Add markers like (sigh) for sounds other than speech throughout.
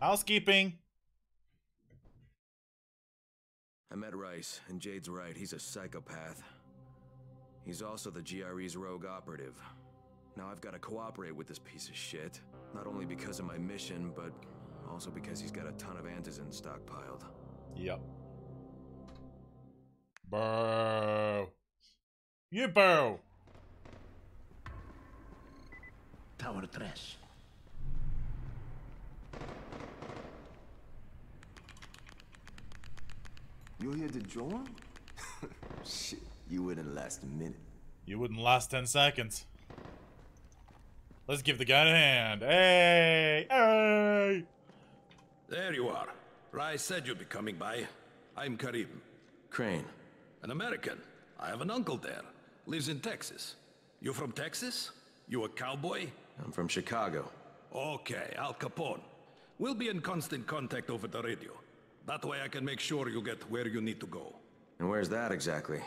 Housekeeping. I met Rais, and Jade's right, he's a psychopath. He's also the GRE's rogue operative. Now I've got to cooperate with this piece of shit. Not only because of my mission, but also because he's got a ton of antizin stockpiled. Yep. Bro. You bro. Tower 3. You're here to join? (laughs) Shit, you wouldn't last a minute. You wouldn't last 10 seconds. Let's give the guy a hand. Hey! Hey! There you are. Rais said you'd be coming by. I'm Karim. Crane. An American. I have an uncle there. Lives in Texas. You from Texas? You a cowboy? I'm from Chicago. Okay, Al Capone. We'll be in constant contact over the radio. That way I can make sure you get where you need to go. And where's that exactly?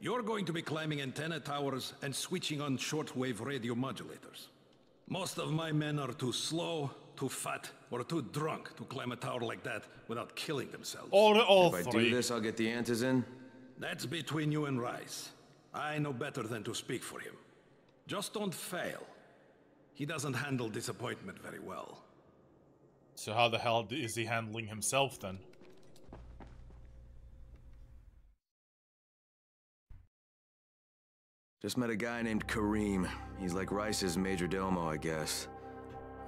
You're going to be climbing antenna towers and switching on shortwave radio modulators. Most of my men are too slow, too fat, or too drunk to climb a tower like that without killing themselves. Or all, all if I do this, I'll get the antizin? That's between you and Rais. I know better than to speak for him. Just don't fail. He doesn't handle disappointment very well. So how the hell is he handling himself then? Just met a guy named Karim. He's like Rais's major domo, I guess.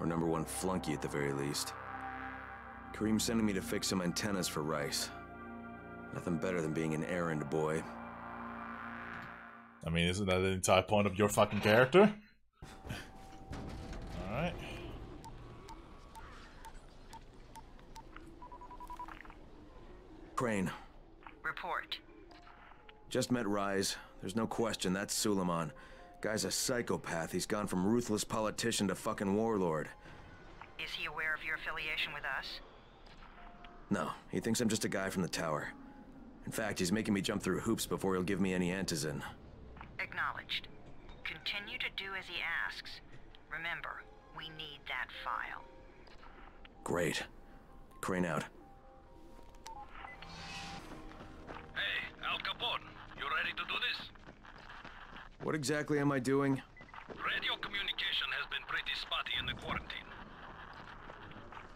Or number one flunky at the very least. Karim's sending me to fix some antennas for Rais. Nothing better than being an errand boy. I mean, isn't that the entire point of your fucking character? Alright. Crane, Report. just met Rais. There's no question, that's Suleiman. Guy's a psychopath. He's gone from ruthless politician to fucking warlord. Is he aware of your affiliation with us? No, he thinks I'm just a guy from the tower. In fact, he's making me jump through hoops before he'll give me any antizin. Acknowledged. Continue to do as he asks. Remember, we need that file. Great. Crane out. Hey, Al Capone, you ready to do this? What exactly am I doing? Radio communication has been pretty spotty in the quarantine.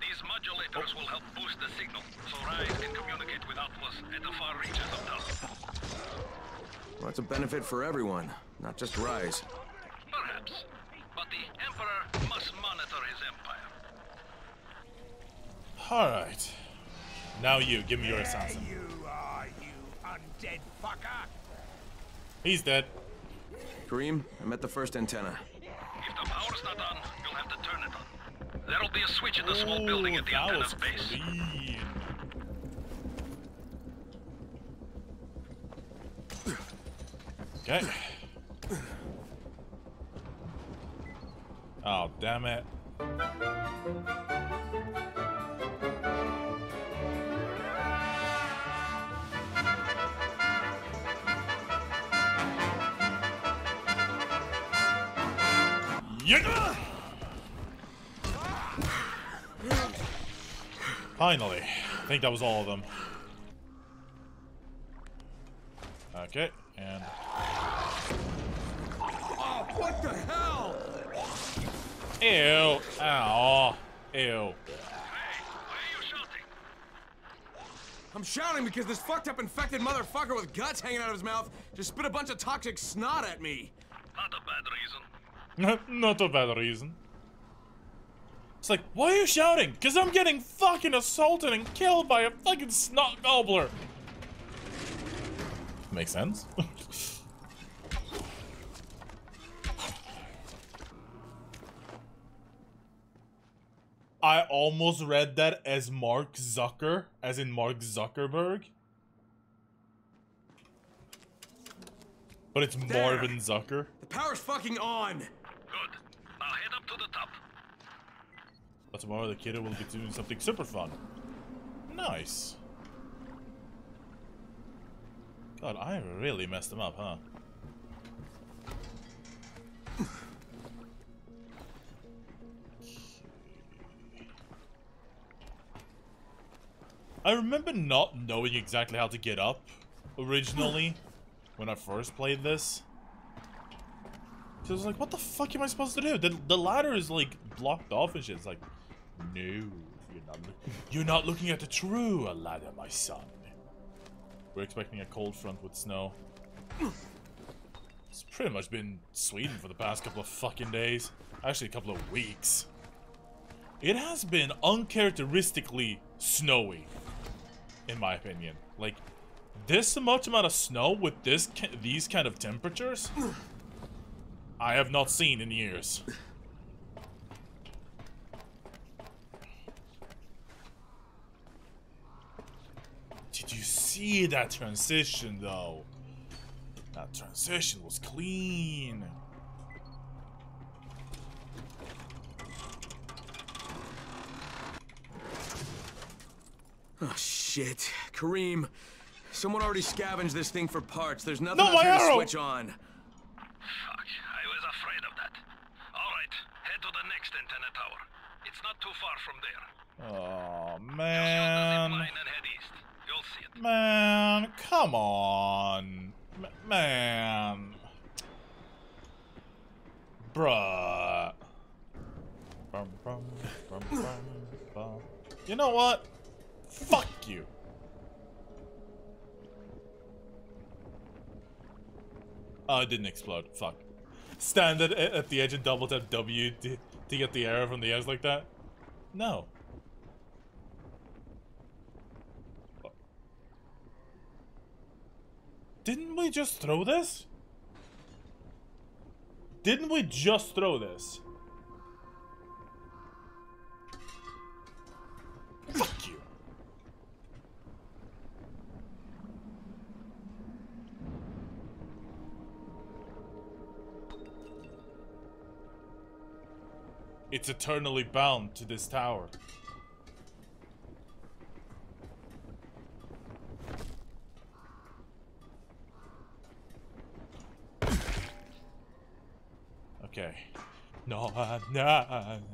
These modulators will help boost the signal, so Rais can communicate with Outposts at the far reaches of Dallas. Well, that's a benefit for everyone, not just Rais. Perhaps. But the Emperor must monitor his empire. Alright. Now you, give me your assassin. You are, you undead fucker! He's dead. Karim, I'm at the first antenna. If the power's not on, you'll have to turn it on. There'll be a switch in the small building at the that antenna's base. clean. Okay. Oh, damn it. Finally. I think that was all of them. Okay, and... Oh, what the hell? Ew! Ow! Ew. I'm shouting because this fucked up infected motherfucker with guts hanging out of his mouth just spit a bunch of toxic snot at me. Not a bad reason. Not a bad reason. It's like, why are you shouting? Because I'm getting fucking assaulted and killed by a fucking snot gobbler. Makes sense. (laughs) I almost read that as Mark Zucker, as in Mark Zuckerberg. But it's There. Marvin Zucker. The power's fucking on. Good. Now head up to the top. But tomorrow the kiddo will be doing something super fun. Nice. God, I really messed him up, huh? I remember not knowing exactly how to get up originally when I first played this. I was like, what the fuck am I supposed to do? The, the ladder is like blocked off and shit. It's like, no, you're not, you're not looking at the true ladder, my son. We're expecting a cold front with snow. It's pretty much been Sweden for the past couple of fucking days. Actually, a couple of weeks. It has been uncharacteristically snowy, in my opinion. Like, this much amount of snow with this these kind of temperatures, I have not seen in years. Did you see that transition, though? That transition was clean. Oh, shit. Karim, someone already scavenged this thing for parts. There's nothing No, up here to switch on. Fuck, I was afraid of that. Alright, head to the next antenna tower. It's not too far from there. Oh, Use the zip man. line and head east. You'll see it. Man, come on. M man. Bruh. You know what? Fuck you. Oh, it didn't explode. Fuck. Stand at, at the edge and double tap W to, to get the arrow from the edge like that? No. Didn't we just throw this? Didn't we just throw this? Fuck you. It's eternally bound to this tower. Okay. Yeah. (laughs)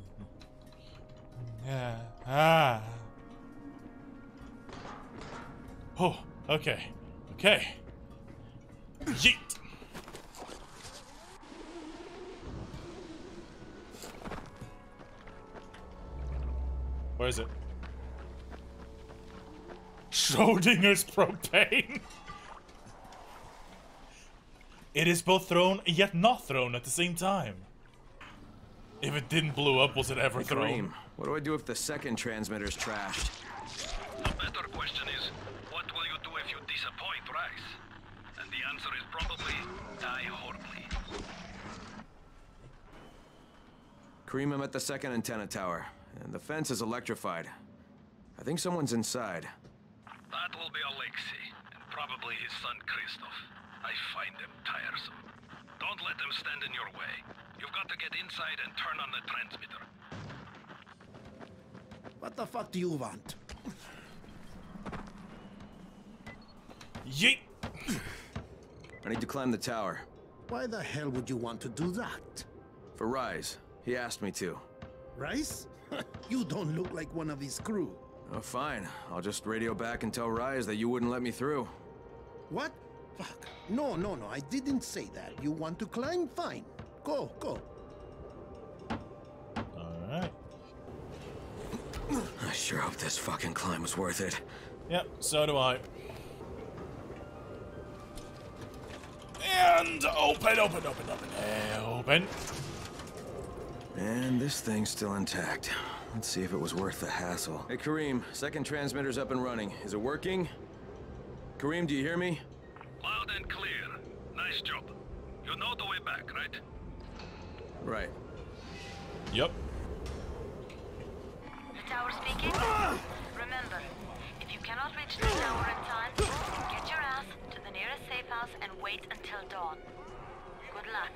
Ah. Oh, okay. Okay. Yeet. Where is it? Schrodinger's propane. It is both thrown yet not thrown at the same time. If it didn't blow up, was it ever Hey, thrown? Karim, what do I do if the second transmitter's trashed? The better question is, what will you do if you disappoint Rais? And the answer is probably die horribly. Karim, I'm at the second antenna tower, and the fence is electrified. I think someone's inside. That will be Alexei, and probably his son Christoph. I find them tiresome. Don't let them stand in your way. You've got to get inside and turn on the transmitter. What the fuck do you want? Yeet. I need to climb the tower. Why the hell would you want to do that? For Rais. He asked me to. Rais? (laughs) you don't look like one of his crew. Oh, fine. I'll just radio back and tell Rais that you wouldn't let me through. What? Fuck. No, no, no, I didn't say that. You want to climb? Fine. Go, go. Alright. I sure hope this fucking climb was worth it. Yep, so do I. And open, open, open, open, open. And this thing's still intact. Let's see if it was worth the hassle. Hey, Karim, second transmitter's up and running. Is it working? Karim, do you hear me? Loud and clear. Nice job. You know the way back, right? Right. Yep. The tower speaking? Remember, if you cannot reach the tower in time, get your ass to the nearest safe house and wait until dawn. Good luck.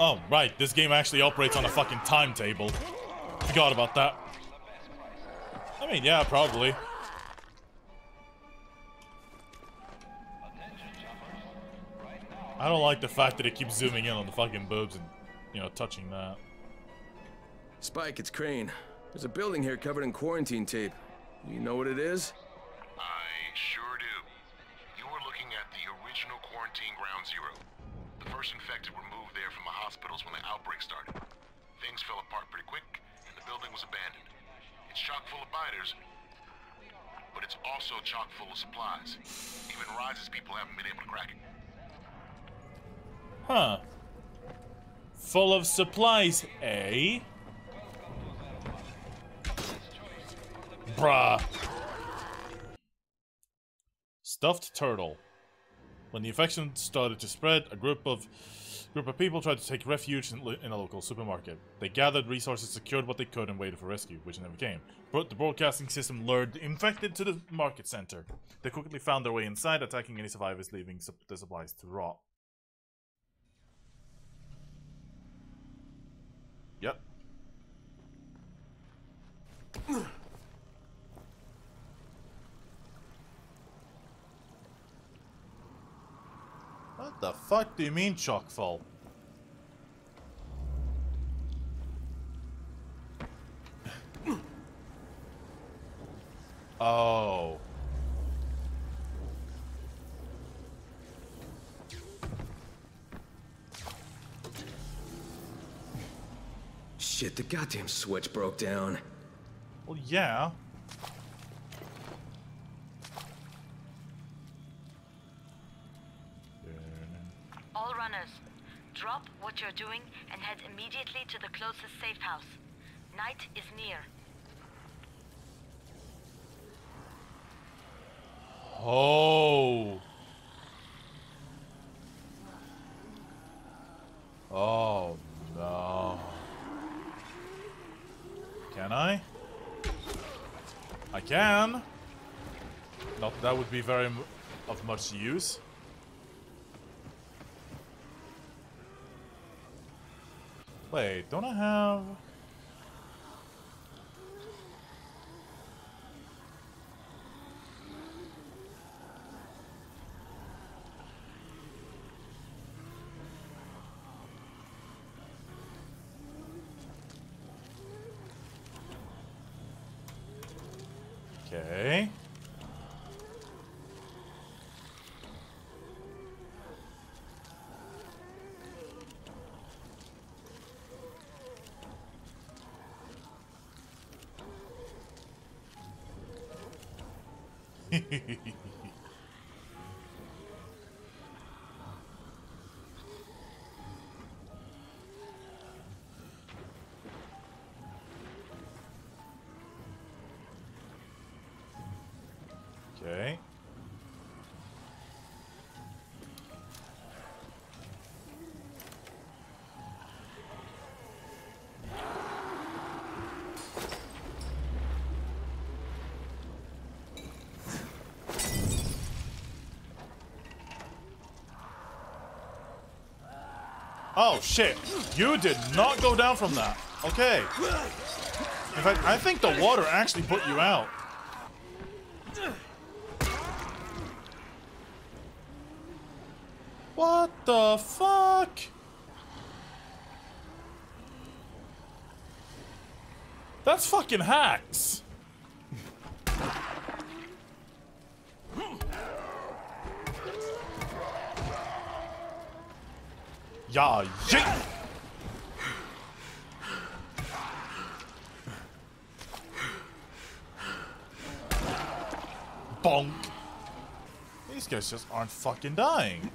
Oh, right, this game actually operates on a fucking timetable. Forgot about that. I mean, yeah, probably. I don't like the fact that it keeps zooming in on the fucking boobs and, you know, touching that. Spike, it's Crane. There's a building here covered in quarantine tape. You know what it is? I sure do. You were looking at the original quarantine ground zero. The first infected were moved there from the hospitals when the outbreak started. Things fell apart pretty quick, and the building was abandoned. It's chock full of biters, but it's also chock full of supplies. Even Rais's people haven't been able to crack it. Huh. Full of supplies, eh? Bruh. Stuffed turtle. When the infection started to spread, a group of group of people tried to take refuge in, in a local supermarket. They gathered resources, secured what they could, and waited for rescue, which never came. But the broadcasting system lured the infected to the market center. They quickly found their way inside, attacking any survivors, leaving the supplies to rot. Yep. What the fuck do you mean chock full? Oh. Shit, the goddamn switch broke down. Well, yeah. All runners, drop what you're doing and head immediately to the closest safe house. Night is near. Oh. Oh, no. Can I? I can. Not that would be very of much use. Wait, don't I have... Okay. (laughs) Oh shit! You did not go down from that. Okay. In fact, I think the water actually put you out. What the fuck? That's fucking hacks. Yeah, yeet. Bonk. These guys just aren't fucking dying.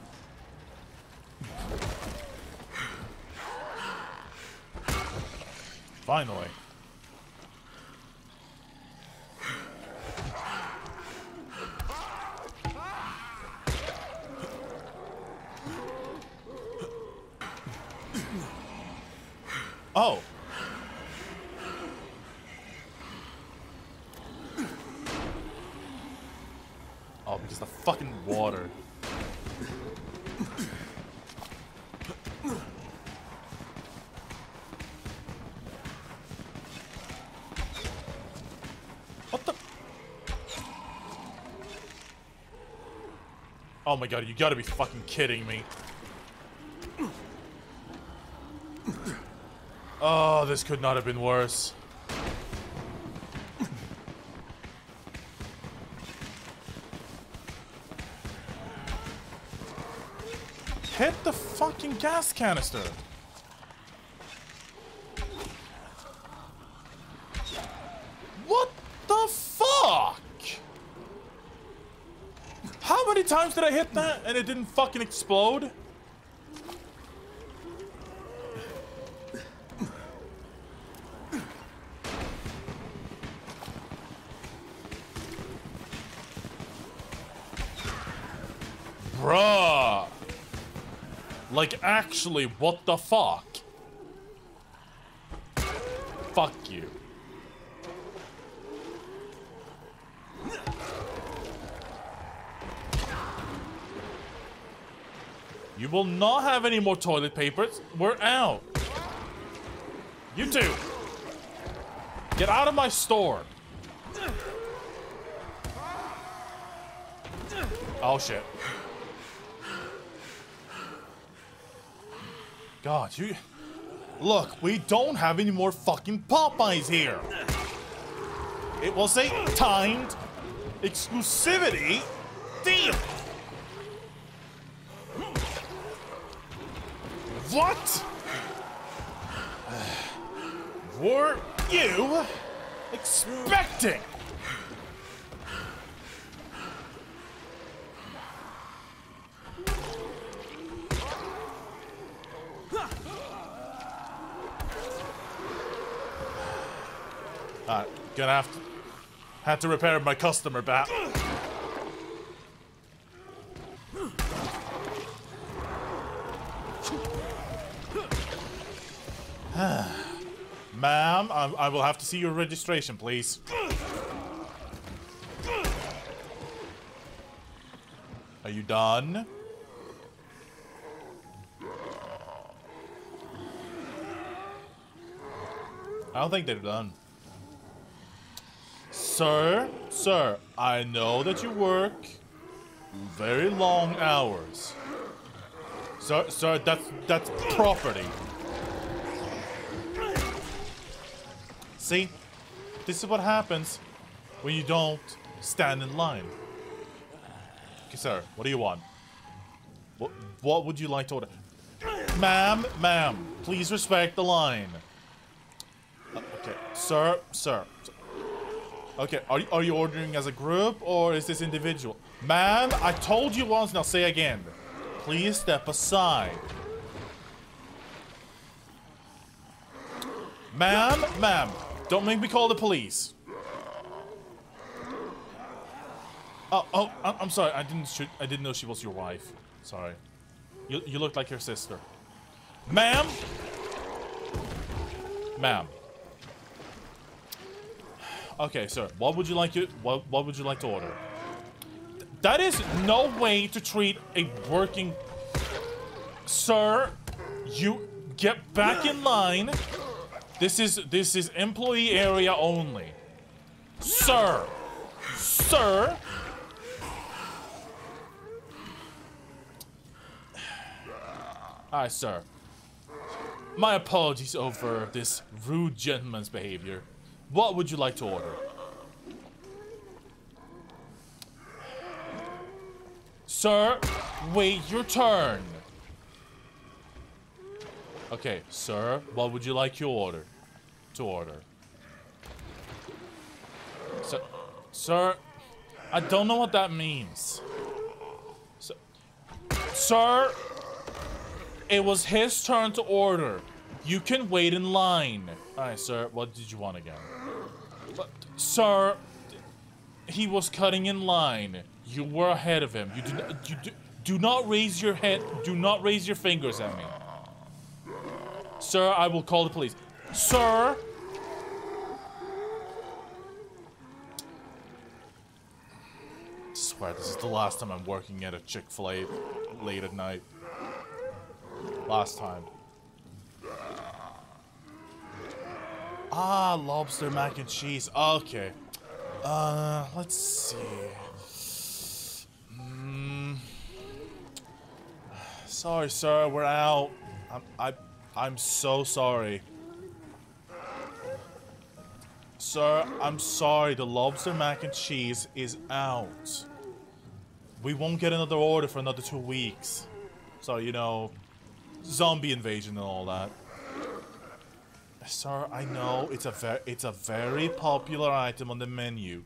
Finally. Oh. Oh, because the fucking water. What the? Oh my god, you gotta be fucking kidding me. Oh, this could not have been worse. Hit the fucking gas canister. What the fuck? How many times did I hit that and it didn't fucking explode? Like, actually, what the fuck? Fuck you. You will not have any more toilet papers. We're out. You two. Get out of my store. Oh shit. God, you... Look, we don't have any more fucking Popeyes here. It was a timed exclusivity deal. What? (sighs) Were you expecting? Alright, gonna have to... Had to repair my customer bat. (sighs) Ma'am, I, I will have to see your registration, please. Are you done? I don't think they're done. Sir, sir, I know that you work very long hours. Sir, sir, that's that's property. See, this is what happens when you don't stand in line. Okay, sir, what do you want? What, what would you like to order? Ma'am, ma'am, please respect the line. Uh, okay, sir, sir. Okay, are, are you ordering as a group or is this individual? Ma'am, I told you once, now say again. Please step aside. Ma'am, ma'am, don't make me call the police. Oh, oh, I'm sorry. I didn't shoot. I didn't know she was your wife. Sorry. You, you look like your sister. Ma'am? Ma'am. Okay, sir. What would you like what what would you like to order? Th- That is no way to treat a working Sir, you get back in line. This is this is employee area only. Sir. Sir. Hi, sir. My apologies over this rude gentleman's behavior. What would you like to order? Sir, wait your turn. Okay, sir, what would you like your order? To order. Sir, sir, I don't know what that means. Sir, sir, it was his turn to order. You can wait in line. Alright, sir, what did you want again? But, sir, he was cutting in line. You were ahead of him. You do, not- you do, do not raise your head. Do not raise your fingers at me. Sir, I will call the police. Sir! I swear this is the last time I'm working at a Chick-fil-A late at night. Last time. Ah, lobster mac and cheese. Okay. Uh, let's see. Mm. Sorry, sir. We're out. I'm, I, I'm so sorry. Sir, I'm sorry. The lobster mac and cheese is out. We won't get another order for another two weeks. So, you know, zombie invasion and all that. Sir, I know it's a very it's a very popular item on the menu.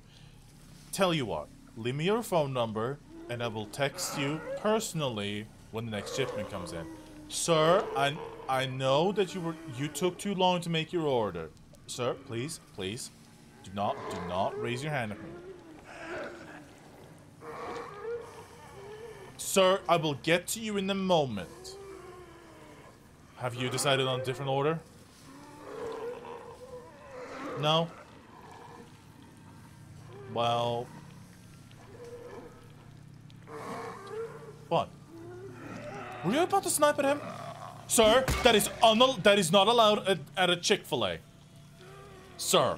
Tell you what, leave me your phone number and I will text you personally when the next shipment comes in. Sir, I I know that you were you took too long to make your order. Sir, please, please, do not do not raise your hand at me. Sir, I will get to you in a moment. Have you decided on a different order? No? Well... What? Were you about to snipe at him? Sir, that is un that is not allowed at, at a Chick-fil-A. Sir.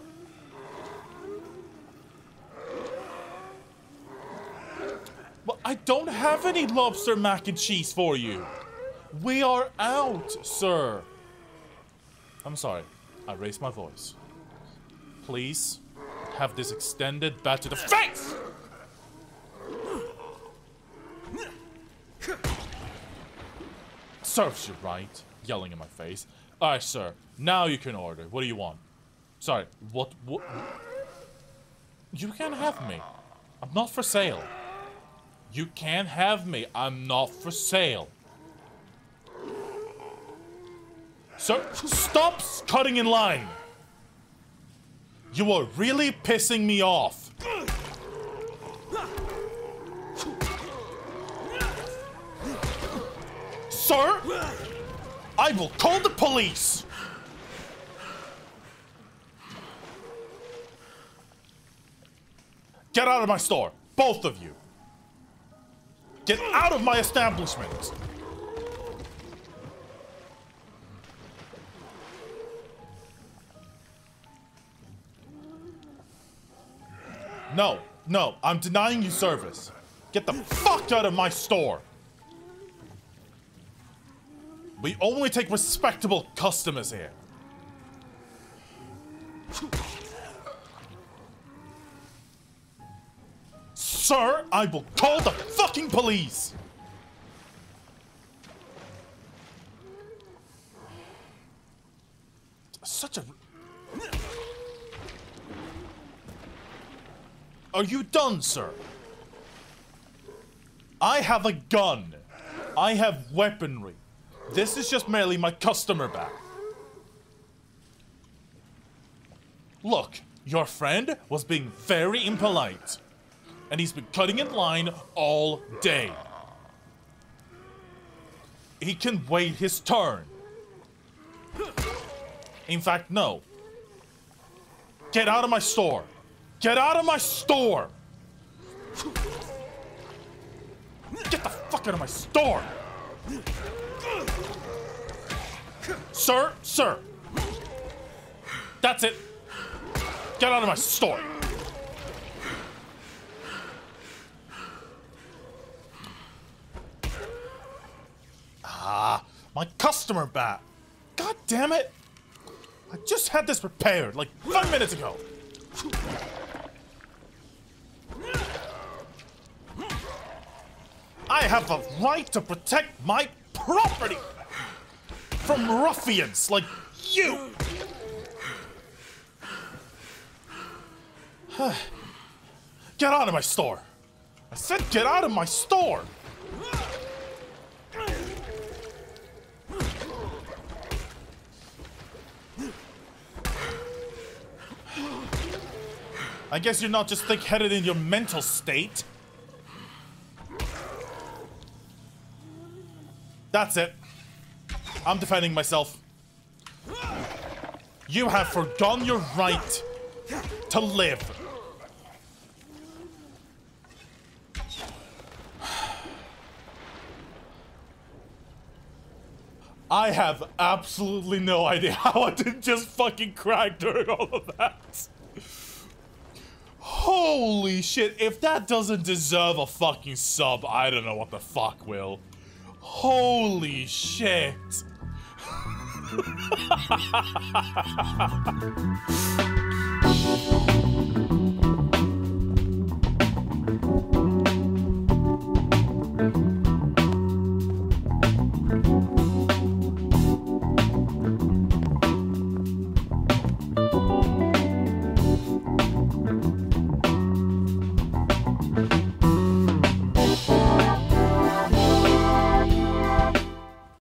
Well, I don't have any lobster mac and cheese for you. We are out, sir. I'm sorry. I raised my voice. Please have this extended back to the face! Serves you right, yelling in my face. Alright, sir. Now you can order. What do you want? Sorry, what, what? You can't have me. I'm not for sale. You can't have me. I'm not for sale. Sir, stop cutting in line. You are really pissing me off. Sir, I will call the police. Get out of my store, both of you. Get out of my establishment. No, no, I'm denying you service. Get the fuck out of my store. We only take respectable customers here. Sir, I will call the fucking police! Such a... Are you done, sir? I have a gun. I have weaponry. This is just merely my customer back. Look, your friend was being very impolite. And he's been cutting in line all day. He can wait his turn. In fact, no. Get out of my store. Get out of my store! Get the fuck out of my store! Sir, sir. That's it. Get out of my store. Ah, my customer bat. God damn it. I just had this repaired like five minutes ago. I have a right to protect my property from ruffians like you. (sighs) get out of my store. I said get out of my store. I guess you're not just thick-headed in your mental state. That's it. I'm defending myself. You have forgone your right to live. I have absolutely no idea (laughs) how I didn't just fucking crack during all of that. Holy shit, if that doesn't deserve a fucking sub, I don't know what the fuck will. Holy shit. (laughs)